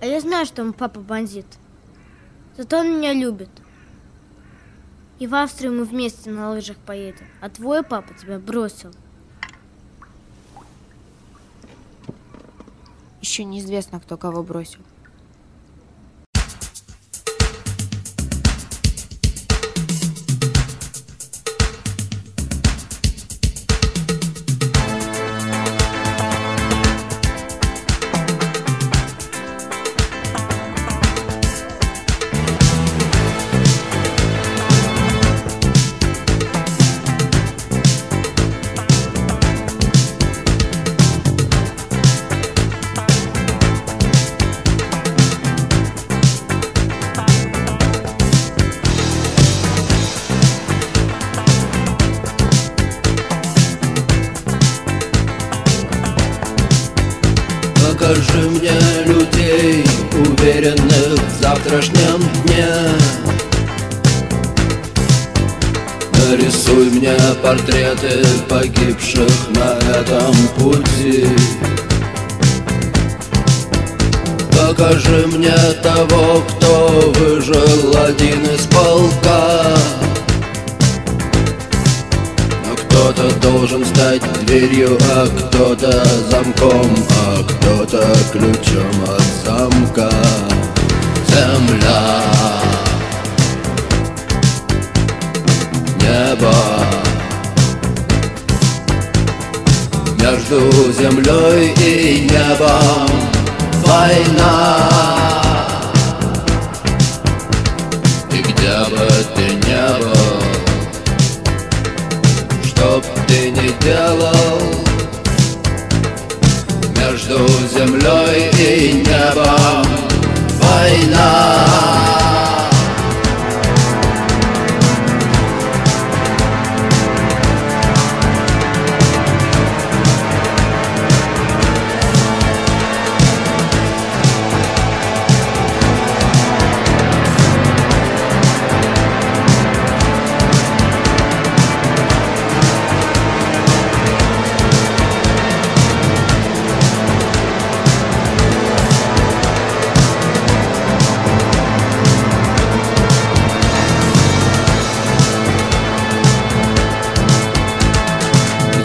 А я знаю, что мой папа бандит. Зато он меня любит. И в Австрию мы вместе на лыжах поедем. А твой папа тебя бросил. Еще неизвестно, кто кого бросил. Покажи мне людей, уверенных в завтрашнем дне. Нарисуй мне портреты погибших на этом пути. Покажи мне того, кто выжил один из полка. Но кто-то должен стать дверью, а кто-то замком. А кто-то ключом от замка. Земля. Небо. Между землей и небом война. И где бы ты не был Чтоб ты не делал Война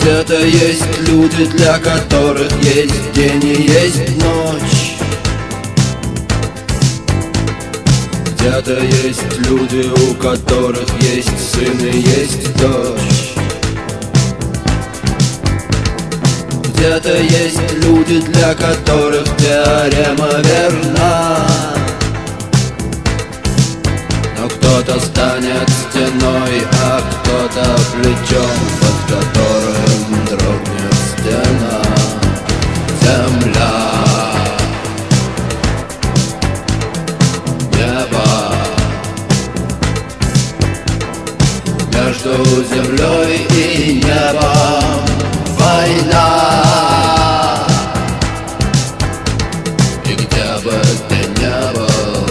Где-то есть люди, для которых есть день и есть ночь. Где-то есть люди, у которых есть сын и есть дочь. Где-то есть люди, для которых теорема верна. Но кто-то станет стеной, а кто-то плечом между землей и небом война. И где бы ты не был,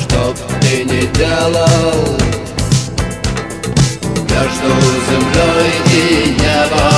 чтоб ты не делал, между землей и небом.